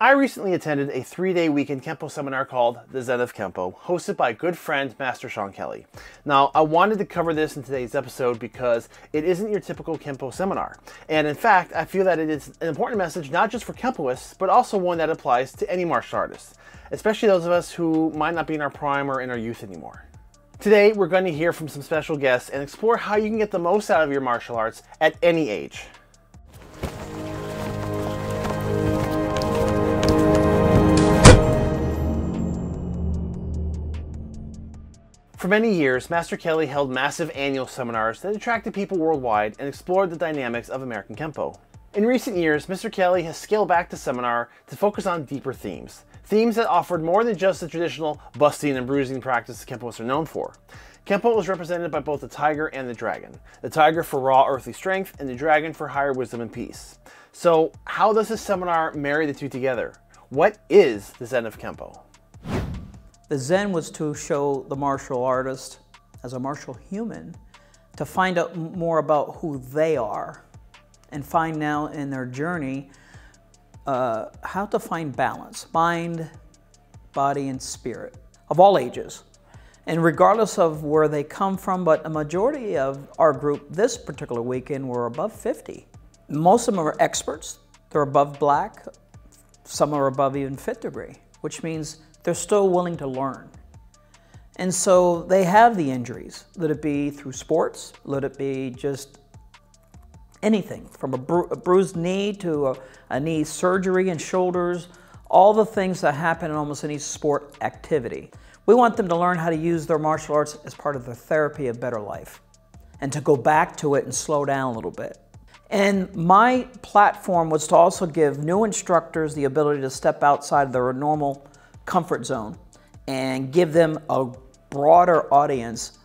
I recently attended a three day weekend Kenpo seminar called The Zen of Kenpo, hosted by good friend Master Sean Kelley. Now, I wanted to cover this in today's episode because it isn't your typical Kenpo seminar. And in fact, I feel that it is an important message not just for Kenpoists, but also one that applies to any martial artist, especially those of us who might not be in our prime or in our youth anymore. Today, we're going to hear from some special guests and explore how you can get the most out of your martial arts at any age. For many years, Master Kelley held massive annual seminars that attracted people worldwide and explored the dynamics of American Kenpo. In recent years, Mr. Kelley has scaled back the seminar to focus on deeper themes. Themes that offered more than just the traditional busting and bruising practice Kenpoists are known for. Kenpo was represented by both the tiger and the dragon. The tiger for raw earthly strength and the dragon for higher wisdom and peace. So how does this seminar marry the two together? What is the Zen of Kenpo? The Zen was to show the martial artist as a martial human to find out more about who they are and find now in their journey uh, how to find balance, mind, body, and spirit of all ages. And regardless of where they come from, but a majority of our group this particular weekend were above 50. Most of them are experts. They're above black. Some are above even fifth degree, which means they're still willing to learn. And so they have the injuries. Let it be through sports, let it be just anything from a, bru a bruised knee to a, a knee surgery and shoulders, all the things that happen in almost any sport activity. We want them to learn how to use their martial arts as part of their therapy of better life and to go back to it and slow down a little bit. And my platform was to also give new instructors the ability to step outside of their normal comfort zone and give them a broader audience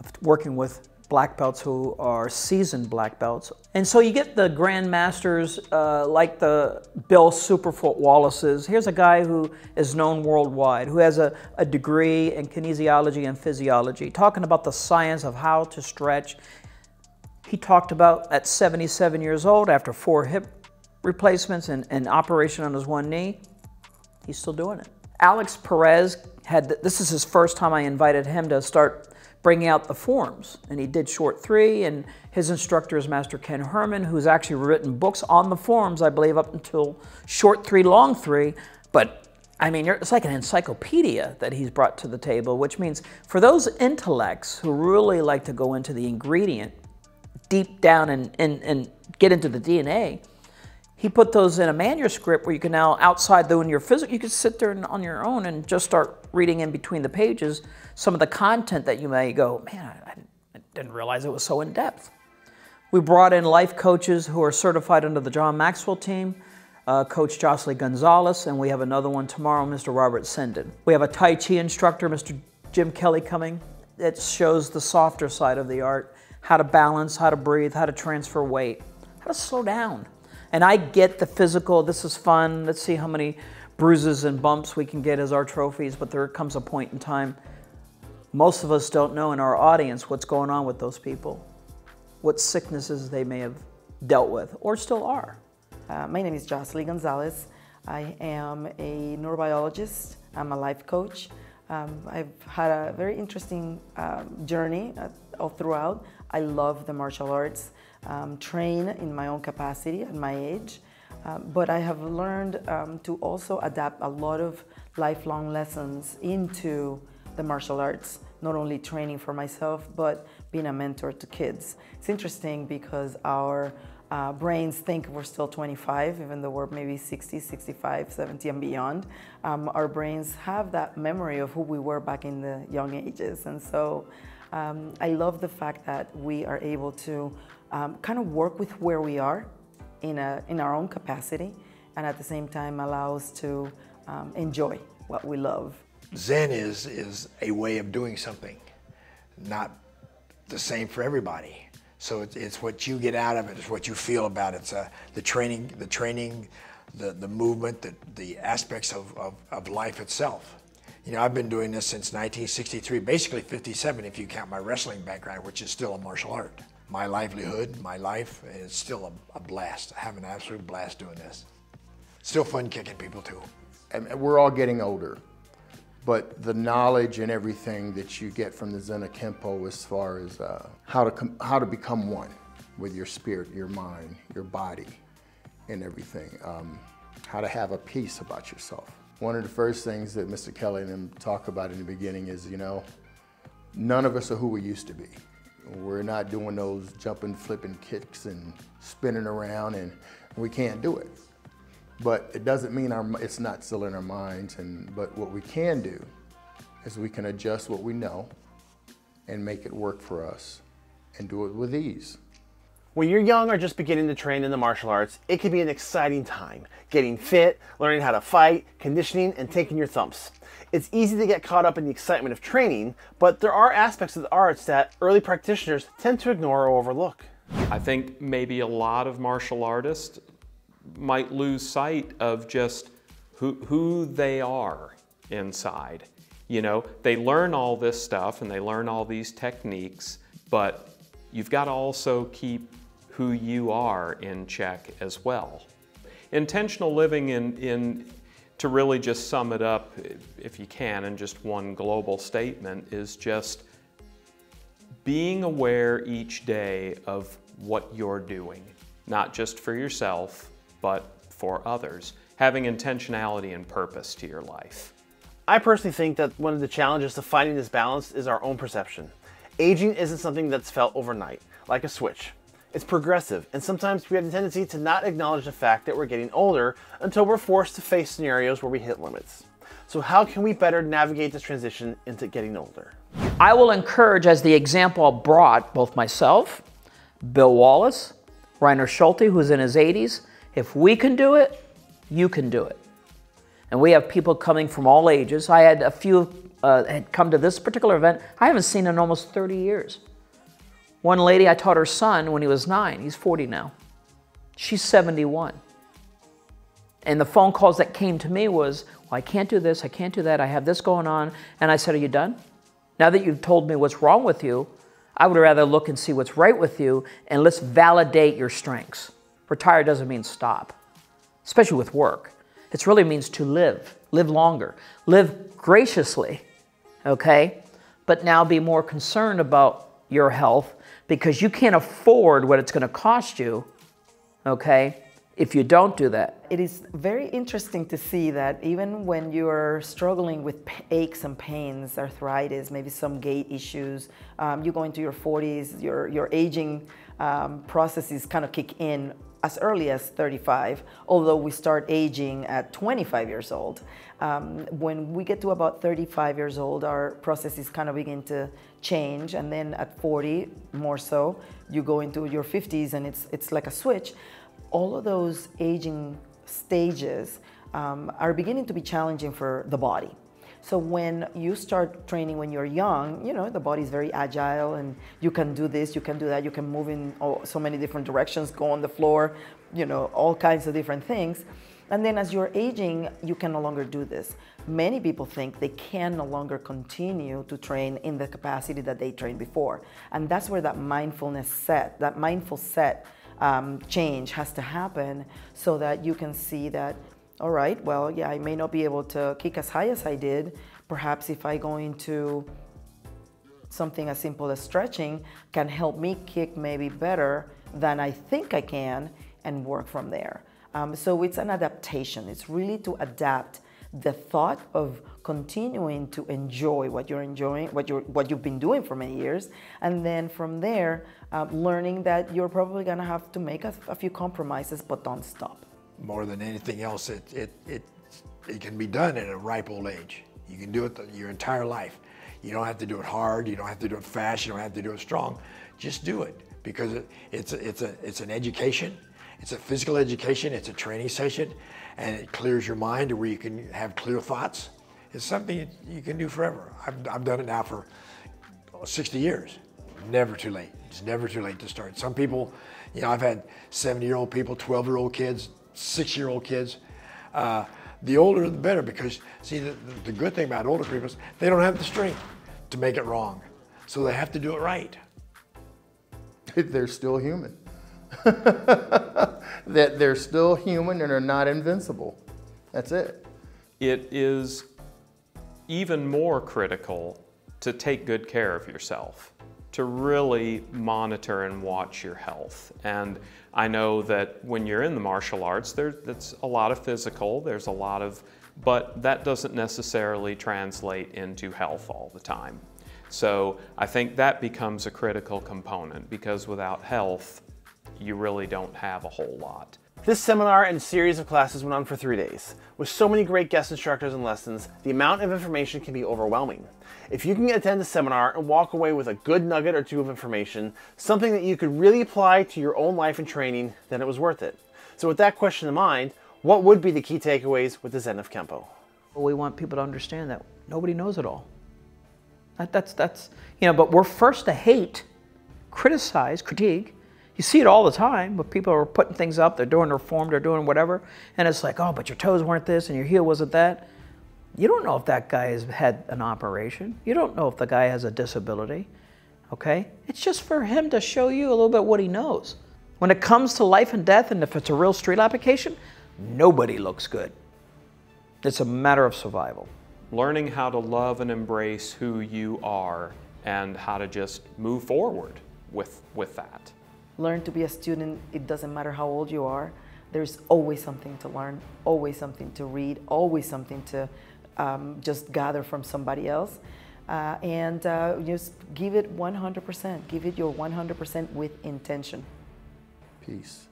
of working with black belts who are seasoned black belts. And so you get the grandmasters uh, like the Bill Superfoot Wallaces. Here's a guy who is known worldwide, who has a, a degree in kinesiology and physiology, talking about the science of how to stretch. He talked about at 77 years old, after four hip replacements and, and operation on his one knee, he's still doing it. Alex Perez had, this is his first time I invited him to start bringing out the forms. And he did short three, and his instructor is Master Ken Herman, who's actually written books on the forms, I believe, up until short three, long three. But I mean, it's like an encyclopedia that he's brought to the table, which means for those intellects who really like to go into the ingredient deep down and, and, and get into the DNA, he put those in a manuscript where you can now, outside doing your physical, you can sit there on your own and just start reading in between the pages some of the content that you may go, man, I, I didn't realize it was so in depth. We brought in life coaches who are certified under the John Maxwell team, uh, Coach Jocelyn Gonzalez, and we have another one tomorrow, Mr. Robert Senden. We have a Tai Chi instructor, Mr. Jim Kelly, coming. It shows the softer side of the art, how to balance, how to breathe, how to transfer weight, how to slow down. And I get the physical, this is fun, let's see how many bruises and bumps we can get as our trophies, but there comes a point in time, most of us don't know in our audience what's going on with those people, what sicknesses they may have dealt with or still are. Uh, my name is Jocelyn Gonzalez. I am a neurobiologist. I'm a life coach. Um, I've had a very interesting um, journey uh, all throughout. I love the martial arts um, train in my own capacity at my age. Um, but I have learned um, to also adapt a lot of lifelong lessons into the martial arts, not only training for myself, but being a mentor to kids. It's interesting because our uh, brains think we're still 25, even though we're maybe 60, 65, 70 and beyond. Um, our brains have that memory of who we were back in the young ages. And so um, I love the fact that we are able to um, kind of work with where we are in, a, in our own capacity and at the same time allow us to um, enjoy what we love. Zen is, is a way of doing something, not the same for everybody. So it's, it's what you get out of it, it's what you feel about it. It's uh, the training, the training, the, the movement, the, the aspects of, of, of life itself. You know, I've been doing this since 1963, basically 57 if you count my wrestling background, which is still a martial art my livelihood, my life, it's still a, a blast. I have an absolute blast doing this. Still fun kicking people too. And we're all getting older, but the knowledge and everything that you get from the Zen Kenpo as far as uh, how to how to become one with your spirit, your mind, your body, and everything. Um, how to have a peace about yourself. One of the first things that Mr. Kelley and him talk about in the beginning is, you know, none of us are who we used to be. We're not doing those jumping, flipping kicks and spinning around, and we can't do it. But it doesn't mean our, it's not still in our minds. And but what we can do is we can adjust what we know and make it work for us, and do it with ease. When you're young or just beginning to train in the martial arts, it can be an exciting time. Getting fit, learning how to fight, conditioning, and taking your thumps. It's easy to get caught up in the excitement of training, but there are aspects of the arts that early practitioners tend to ignore or overlook. I think maybe a lot of martial artists might lose sight of just who, who they are inside. You know, they learn all this stuff and they learn all these techniques, but you've got to also keep who you are in check as well. Intentional living in, in to really just sum it up, if you can, in just one global statement, is just being aware each day of what you're doing, not just for yourself, but for others. Having intentionality and purpose to your life. I personally think that one of the challenges to finding this balance is our own perception. Aging isn't something that's felt overnight, like a switch. It's progressive, and sometimes we have a tendency to not acknowledge the fact that we're getting older until we're forced to face scenarios where we hit limits. So, how can we better navigate this transition into getting older? I will encourage, as the example brought, both myself, Bill Wallace, Rainer Schulte, who's in his 80s. If we can do it, you can do it. And we have people coming from all ages. I had a few uh, had come to this particular event I haven't seen in almost 30 years. One lady, I taught her son when he was nine. He's 40 now. She's 71. And the phone calls that came to me was, well, I can't do this, I can't do that, I have this going on. And I said, Are you done? Now that you've told me what's wrong with you, I would rather look and see what's right with you and let's validate your strengths. Retire doesn't mean stop, especially with work. It really means to live, live longer, live graciously, okay? But now be more concerned about your health because you can't afford what it's going to cost you, okay, if you don't do that. It is very interesting to see that even when you're struggling with aches and pains, arthritis, maybe some gait issues, um, you go into your 40s, your, your aging um, processes kind of kick in as early as 35, although we start aging at 25 years old. Um, when we get to about 35 years old, our processes kind of begin to change, and then at 40, more so, you go into your 50s and it's, it's like a switch. All of those aging stages um, are beginning to be challenging for the body. So when you start training when you're young, you know, the body's very agile and you can do this, you can do that, you can move in so many different directions, go on the floor, you know, all kinds of different things. And then as you're aging, you can no longer do this. Many people think they can no longer continue to train in the capacity that they trained before. And that's where that mindfulness set, that mindful set um, change has to happen so that you can see that all right, well, yeah, I may not be able to kick as high as I did. Perhaps if I go into something as simple as stretching can help me kick maybe better than I think I can and work from there. Um, so it's an adaptation. It's really to adapt the thought of continuing to enjoy what you're enjoying, what you're what you've been doing for many years, and then from there, um, learning that you're probably gonna have to make a, a few compromises, but don't stop more than anything else, it, it, it, it can be done at a ripe old age. You can do it the, your entire life. You don't have to do it hard. You don't have to do it fast. You don't have to do it strong. Just do it because it, it's, a, it's, a, it's an education. It's a physical education. It's a training session and it clears your mind to where you can have clear thoughts. It's something you can do forever. I've, I've done it now for 60 years. Never too late. It's never too late to start. Some people, you know, I've had 70 year old people, 12 year old kids, six-year-old kids. Uh, the older the better because see the, the good thing about older people is they don't have the strength to make it wrong. So they have to do it right. They're still human. that they're still human and are not invincible. That's it. It is even more critical to take good care of yourself, to really monitor and watch your health. And I know that when you're in the martial arts, there, that's a lot of physical, there's a lot of, but that doesn't necessarily translate into health all the time. So I think that becomes a critical component because without health, you really don't have a whole lot. This seminar and series of classes went on for three days. With so many great guest instructors and lessons, the amount of information can be overwhelming. If you can attend the seminar and walk away with a good nugget or two of information, something that you could really apply to your own life and training, then it was worth it. So with that question in mind, what would be the key takeaways with the Zen of Kenpo? We want people to understand that nobody knows it all. That, that's, that's, you know, but we're first to hate, criticize, critique, you see it all the time, but people are putting things up, they're doing their form, they're doing whatever, and it's like, oh, but your toes weren't this and your heel wasn't that. You don't know if that guy has had an operation. You don't know if the guy has a disability. Okay? It's just for him to show you a little bit what he knows. When it comes to life and death, and if it's a real street application, nobody looks good. It's a matter of survival. Learning how to love and embrace who you are and how to just move forward with, with that. Learn to be a student. It doesn't matter how old you are. There's always something to learn, always something to read, always something to um, just gather from somebody else. Uh, and uh, just give it 100%. Give it your 100% with intention. Peace.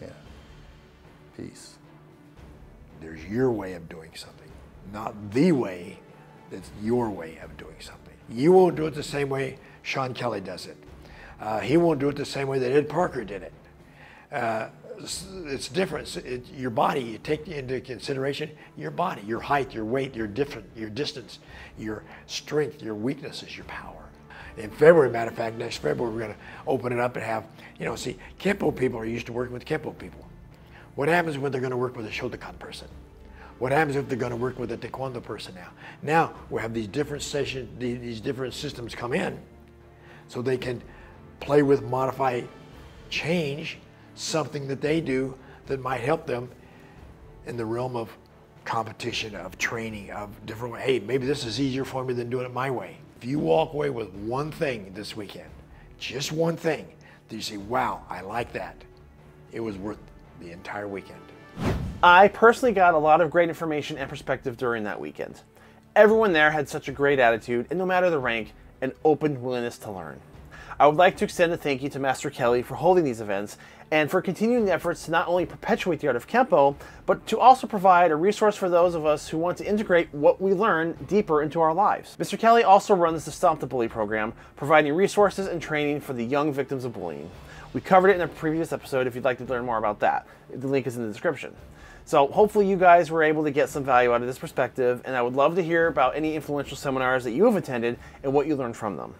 Yeah. Peace. There's your way of doing something, not the way that's your way of doing something. You won't do it the same way Sean Kelley does it. Uh, he won't do it the same way that Ed Parker did it. Uh, it's different. It, your body, you take into consideration your body, your height, your weight, your different, your distance, your strength, your weaknesses, your power. In February, matter of fact, next February we're going to open it up and have, you know, see, Kenpo people are used to working with Kenpo people. What happens when they're going to work with a Shotokan person? What happens if they're going to work with a Taekwondo person now? Now we have these different sessions, these different systems come in, so they can play with, modify, change something that they do that might help them in the realm of competition, of training, of different way. Hey, maybe this is easier for me than doing it my way. If you walk away with one thing this weekend, just one thing, that you say, wow, I like that, it was worth the entire weekend. I personally got a lot of great information and perspective during that weekend. Everyone there had such a great attitude, and no matter the rank, an open willingness to learn. I would like to extend a thank you to Master Kelley for holding these events and for continuing efforts to not only perpetuate the art of Kenpo, but to also provide a resource for those of us who want to integrate what we learn deeper into our lives. Mr. Kelley also runs the Stomp the Bully program, providing resources and training for the young victims of bullying. We covered it in a previous episode if you'd like to learn more about that. The link is in the description. So hopefully you guys were able to get some value out of this perspective, and I would love to hear about any influential seminars that you have attended and what you learned from them.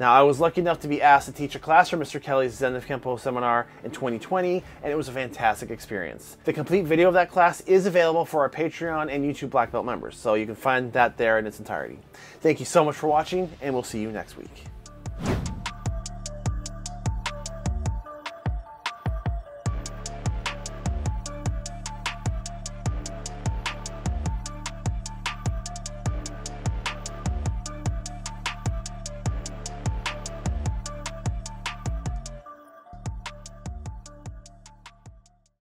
Now, I was lucky enough to be asked to teach a class from Mr. Kelley's Zen of Kenpo seminar in 2020, and it was a fantastic experience. The complete video of that class is available for our Patreon and YouTube Black Belt members, so you can find that there in its entirety. Thank you so much for watching, and we'll see you next week.